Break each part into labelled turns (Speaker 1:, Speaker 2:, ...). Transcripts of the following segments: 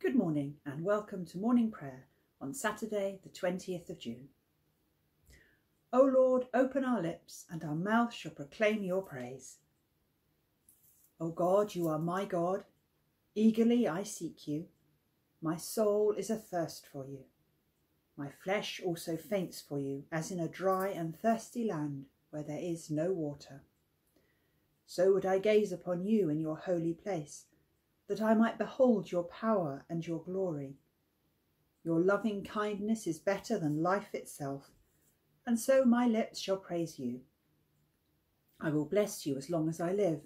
Speaker 1: Good morning and welcome to morning prayer on Saturday, the 20th of June. O Lord, open our lips, and our mouth shall proclaim your praise. O God, you are my God. Eagerly I seek you. My soul is athirst for you. My flesh also faints for you, as in a dry and thirsty land where there is no water. So would I gaze upon you in your holy place that I might behold your power and your glory. Your loving kindness is better than life itself, and so my lips shall praise you. I will bless you as long as I live,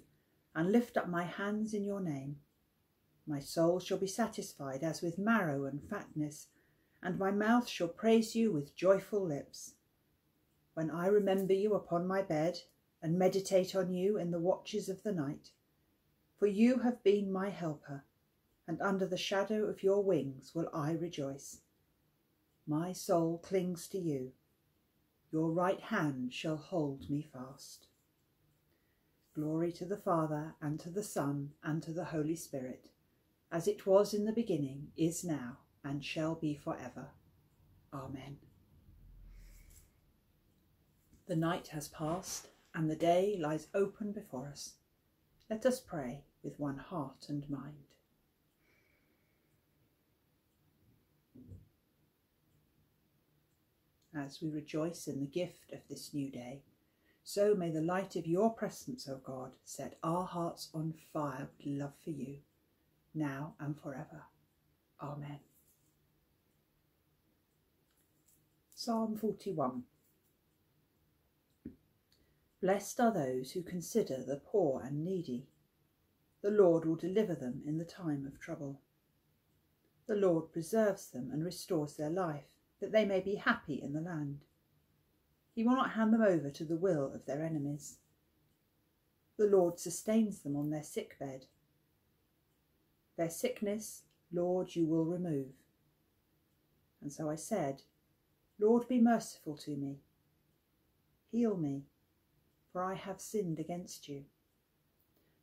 Speaker 1: and lift up my hands in your name. My soul shall be satisfied as with marrow and fatness, and my mouth shall praise you with joyful lips. When I remember you upon my bed, and meditate on you in the watches of the night, for you have been my helper, and under the shadow of your wings will I rejoice. My soul clings to you. Your right hand shall hold me fast. Glory to the Father, and to the Son, and to the Holy Spirit, as it was in the beginning, is now, and shall be for ever. Amen. The night has passed, and the day lies open before us. Let us pray with one heart and mind. As we rejoice in the gift of this new day, so may the light of your presence, O God, set our hearts on fire with love for you, now and forever. Amen. Psalm 41 Blessed are those who consider the poor and needy. The Lord will deliver them in the time of trouble. The Lord preserves them and restores their life, that they may be happy in the land. He will not hand them over to the will of their enemies. The Lord sustains them on their sick bed. Their sickness, Lord, you will remove. And so I said, Lord, be merciful to me. Heal me for I have sinned against you.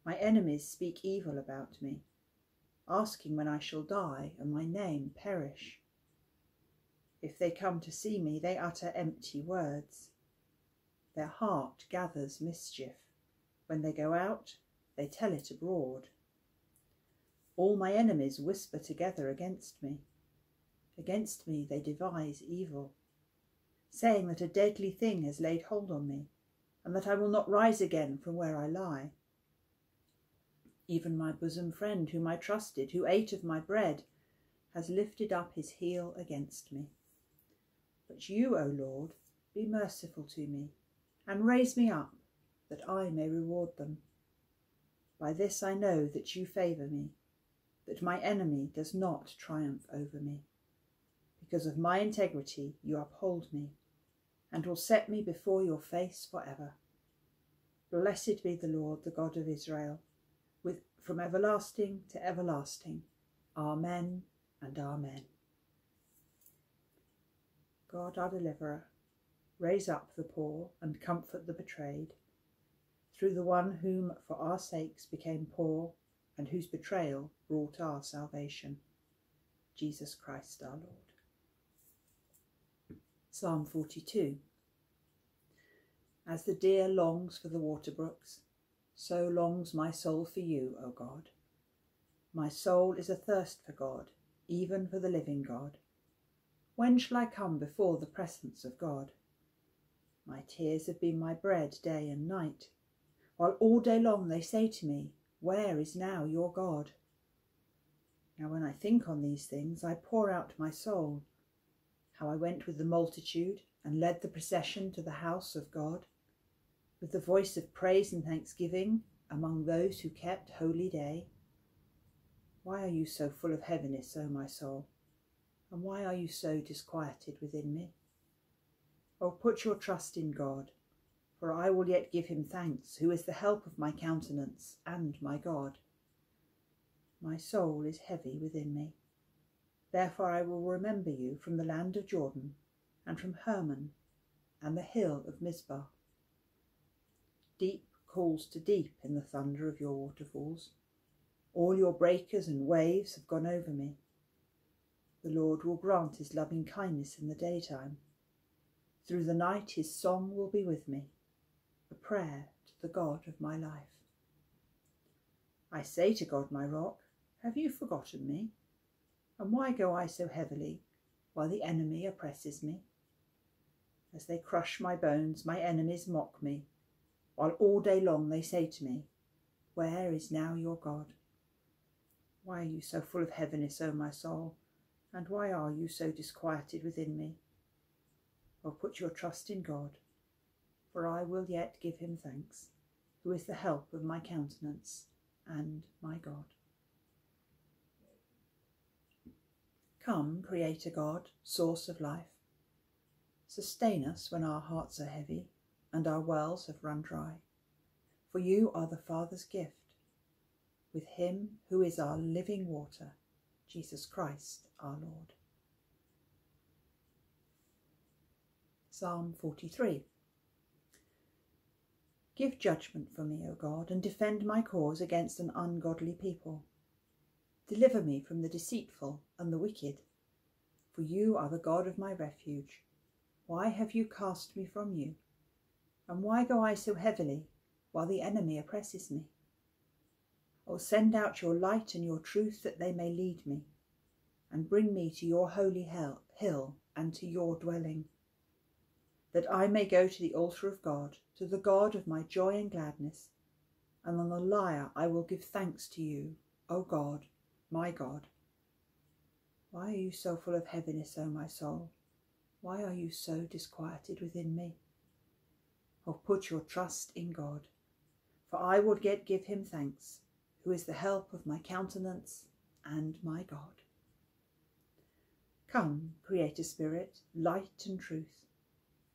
Speaker 1: My enemies speak evil about me, asking when I shall die and my name perish. If they come to see me, they utter empty words. Their heart gathers mischief. When they go out, they tell it abroad. All my enemies whisper together against me. Against me they devise evil, saying that a deadly thing has laid hold on me and that I will not rise again from where I lie. Even my bosom friend, whom I trusted, who ate of my bread, has lifted up his heel against me. But you, O Lord, be merciful to me, and raise me up, that I may reward them. By this I know that you favour me, that my enemy does not triumph over me. Because of my integrity you uphold me and will set me before your face for ever. Blessed be the Lord, the God of Israel, with from everlasting to everlasting. Amen and Amen. God, our deliverer, raise up the poor and comfort the betrayed, through the one whom for our sakes became poor and whose betrayal brought our salvation, Jesus Christ our Lord. Psalm 42 As the deer longs for the water brooks, so longs my soul for you, O God. My soul is athirst for God, even for the living God. When shall I come before the presence of God? My tears have been my bread day and night, while all day long they say to me, Where is now your God? Now when I think on these things, I pour out my soul how I went with the multitude and led the procession to the house of God, with the voice of praise and thanksgiving among those who kept holy day. Why are you so full of heaviness, O my soul? And why are you so disquieted within me? Oh, put your trust in God, for I will yet give him thanks, who is the help of my countenance and my God. My soul is heavy within me. Therefore I will remember you from the land of Jordan, and from Hermon, and the hill of Mizpah. Deep calls to deep in the thunder of your waterfalls. All your breakers and waves have gone over me. The Lord will grant his loving kindness in the daytime. Through the night his song will be with me, a prayer to the God of my life. I say to God, my rock, Have you forgotten me? And why go I so heavily while the enemy oppresses me? As they crush my bones, my enemies mock me, while all day long they say to me, Where is now your God? Why are you so full of heaviness, O my soul? And why are you so disquieted within me? Oh, put your trust in God, for I will yet give him thanks, who is the help of my countenance and my God. Come, Creator God, source of life, sustain us when our hearts are heavy and our wells have run dry, for you are the Father's gift, with him who is our living water, Jesus Christ our Lord. Psalm 43 Give judgment for me, O God, and defend my cause against an ungodly people. Deliver me from the deceitful and the wicked, for you are the God of my refuge. Why have you cast me from you? And why go I so heavily while the enemy oppresses me? O send out your light and your truth that they may lead me, and bring me to your holy hill and to your dwelling that I may go to the altar of God, to the God of my joy and gladness, and on the lyre I will give thanks to you, O God, my God. Why are you so full of heaviness, O my soul? Why are you so disquieted within me? Oh, put your trust in God, for I will yet give him thanks, who is the help of my countenance and my God. Come, Creator Spirit, light and truth,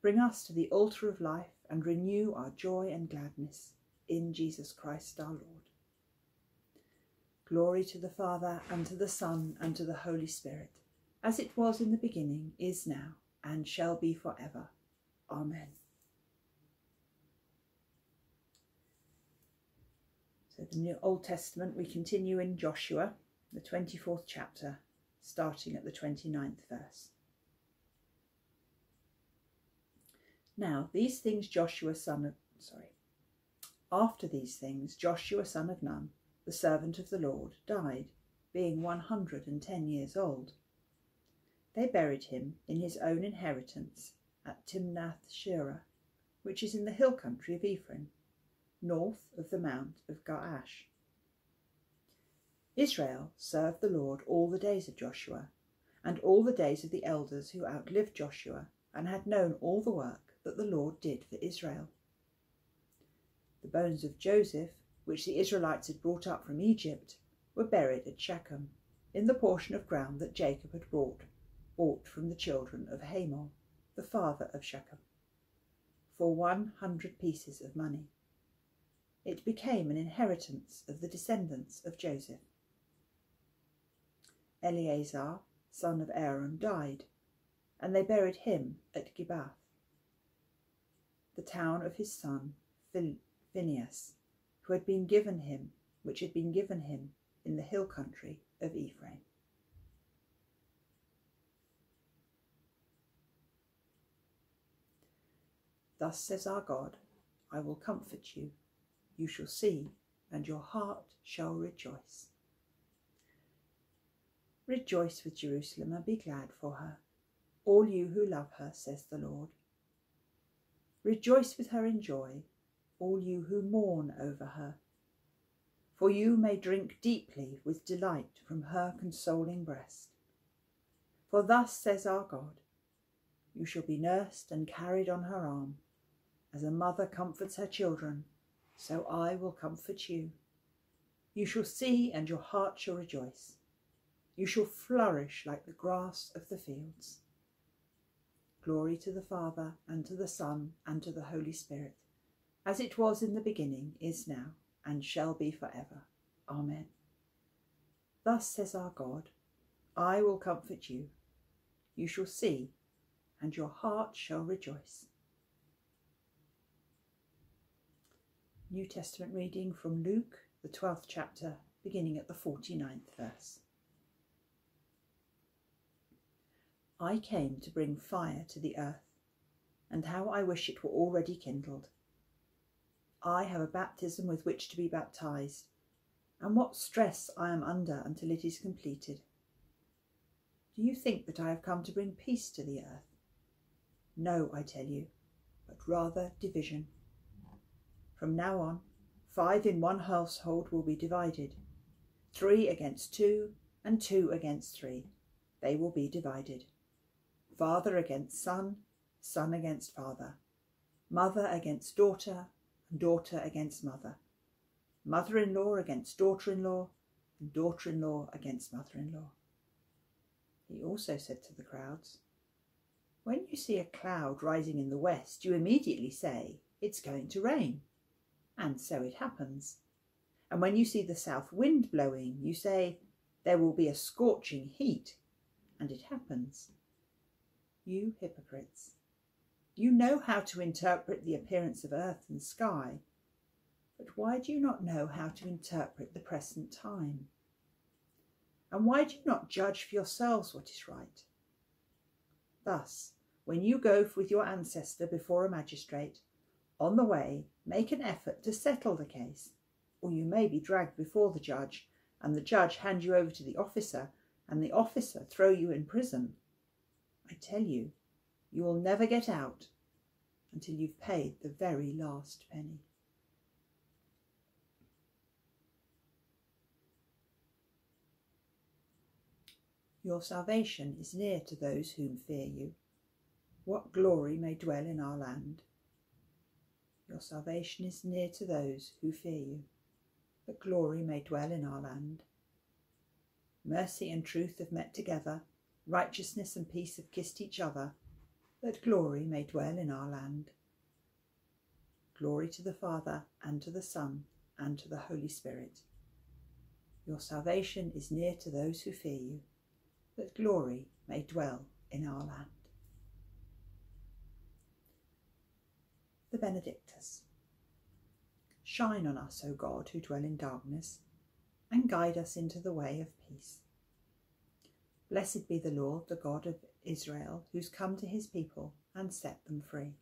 Speaker 1: Bring us to the altar of life and renew our joy and gladness in Jesus Christ our Lord. Glory to the Father, and to the Son, and to the Holy Spirit, as it was in the beginning, is now, and shall be for ever. Amen. So, the New Old Testament, we continue in Joshua, the 24th chapter, starting at the 29th verse. Now these things Joshua son of sorry. After these things Joshua son of Nun, the servant of the Lord, died, being one hundred and ten years old. They buried him in his own inheritance at Timnath Shirah, which is in the hill country of Ephraim, north of the mount of Gaash. Israel served the Lord all the days of Joshua, and all the days of the elders who outlived Joshua and had known all the work that the Lord did for Israel. The bones of Joseph, which the Israelites had brought up from Egypt, were buried at Shechem, in the portion of ground that Jacob had brought, bought from the children of Hamor, the father of Shechem, for one hundred pieces of money. It became an inheritance of the descendants of Joseph. Eleazar, son of Aaron, died, and they buried him at Gibeath the town of his son Phinehas, who had been given him, which had been given him in the hill country of Ephraim. Thus says our God, I will comfort you. You shall see, and your heart shall rejoice. Rejoice with Jerusalem and be glad for her, all you who love her, says the Lord. Rejoice with her in joy, all you who mourn over her. For you may drink deeply with delight from her consoling breast. For thus says our God, you shall be nursed and carried on her arm. As a mother comforts her children, so I will comfort you. You shall see, and your heart shall rejoice. You shall flourish like the grass of the fields. Glory to the Father, and to the Son, and to the Holy Spirit, as it was in the beginning, is now, and shall be for ever. Amen. Thus says our God, I will comfort you. You shall see, and your heart shall rejoice. New Testament reading from Luke, the 12th chapter, beginning at the 49th verse. I came to bring fire to the earth, and how I wish it were already kindled. I have a baptism with which to be baptized, and what stress I am under until it is completed. Do you think that I have come to bring peace to the earth? No, I tell you, but rather division. From now on, five in one household will be divided, three against two, and two against three. They will be divided. Father against son, son against father, mother against daughter, daughter against mother, mother in law against daughter in law, and daughter in law against mother in law. He also said to the crowds, When you see a cloud rising in the west, you immediately say, It's going to rain. And so it happens. And when you see the south wind blowing, you say, There will be a scorching heat. And it happens. You hypocrites, you know how to interpret the appearance of earth and sky, but why do you not know how to interpret the present time? And why do you not judge for yourselves what is right? Thus, when you go with your ancestor before a magistrate, on the way make an effort to settle the case, or you may be dragged before the judge, and the judge hand you over to the officer, and the officer throw you in prison. I tell you, you will never get out until you've paid the very last penny. Your salvation is near to those whom fear you. What glory may dwell in our land? Your salvation is near to those who fear you, that glory may dwell in our land. Mercy and truth have met together, righteousness and peace have kissed each other, that glory may dwell in our land. Glory to the Father, and to the Son, and to the Holy Spirit. Your salvation is near to those who fear you that glory may dwell in our land. The Benedictus. Shine on us, O God, who dwell in darkness, and guide us into the way of peace. Blessed be the Lord, the God of Israel, who's come to his people and set them free.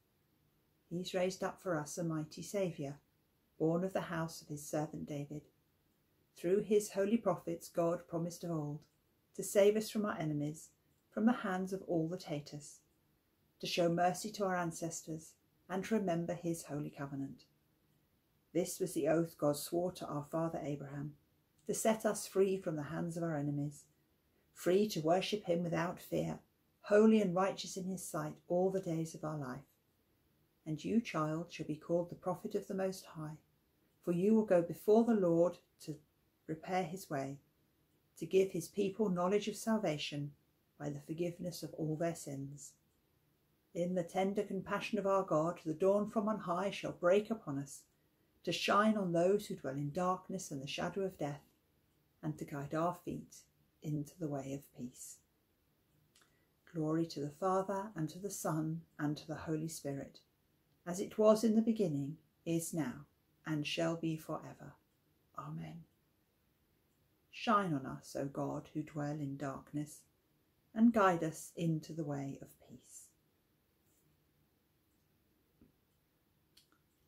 Speaker 1: He's raised up for us a mighty Saviour, born of the house of his servant David. Through his holy prophets, God promised of old to save us from our enemies, from the hands of all that hate us, to show mercy to our ancestors, and to remember his holy covenant. This was the oath God swore to our father Abraham, to set us free from the hands of our enemies, free to worship him without fear, holy and righteous in his sight all the days of our life. And you, child, shall be called the prophet of the Most High, for you will go before the Lord to prepare his way, to give his people knowledge of salvation by the forgiveness of all their sins. In the tender compassion of our God, the dawn from on high shall break upon us, to shine on those who dwell in darkness and the shadow of death, and to guide our feet into the way of peace. Glory to the Father, and to the Son, and to the Holy Spirit, as it was in the beginning, is now, and shall be for ever. Amen. Shine on us, O God, who dwell in darkness, and guide us into the way of peace.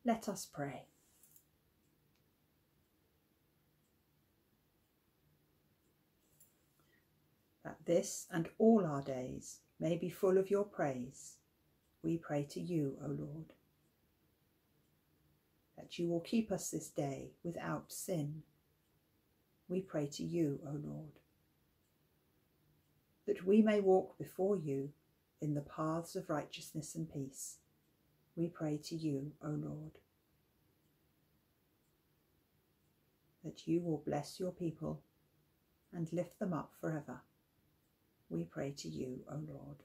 Speaker 1: Let us pray. That this and all our days may be full of your praise, we pray to you, O Lord. That you will keep us this day without sin we pray to you, O Lord. That we may walk before you in the paths of righteousness and peace, we pray to you, O Lord. That you will bless your people and lift them up forever, we pray to you, O Lord.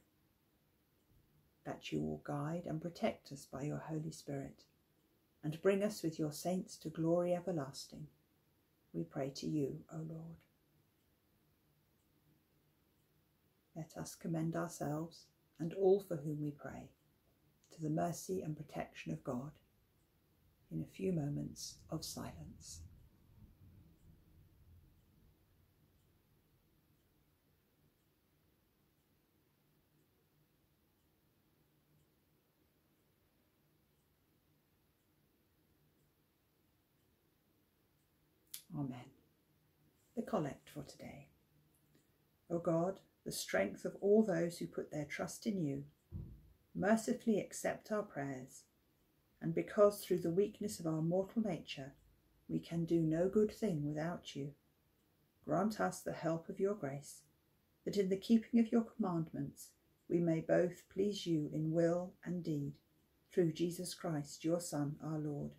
Speaker 1: That you will guide and protect us by your Holy Spirit and bring us with your saints to glory everlasting we pray to you, O Lord. Let us commend ourselves and all for whom we pray to the mercy and protection of God in a few moments of silence. Amen. The collect for today. O God, the strength of all those who put their trust in you, mercifully accept our prayers, and because through the weakness of our mortal nature we can do no good thing without you, grant us the help of your grace, that in the keeping of your commandments we may both please you in will and deed, through Jesus Christ, your Son, our Lord,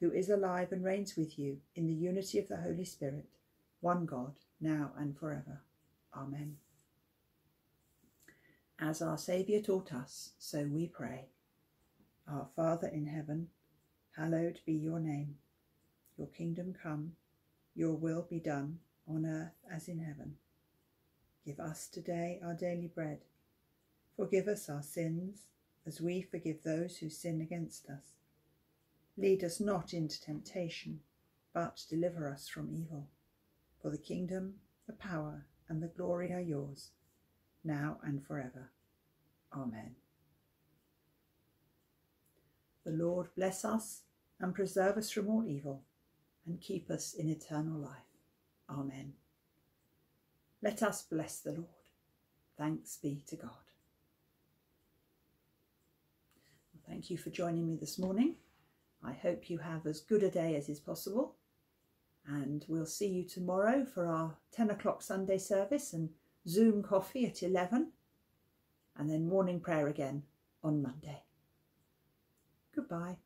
Speaker 1: who is alive and reigns with you in the unity of the Holy Spirit, one God, now and forever. Amen. As our Saviour taught us, so we pray. Our Father in heaven, hallowed be your name. Your kingdom come, your will be done, on earth as in heaven. Give us today our daily bread. Forgive us our sins, as we forgive those who sin against us. Lead us not into temptation, but deliver us from evil. For the kingdom, the power, and the glory are yours, now and forever. Amen. The Lord bless us and preserve us from all evil, and keep us in eternal life. Amen. Let us bless the Lord. Thanks be to God. Thank you for joining me this morning. I hope you have as good a day as is possible. And we'll see you tomorrow for our 10 o'clock Sunday service and Zoom coffee at 11 and then morning prayer again on Monday. Goodbye.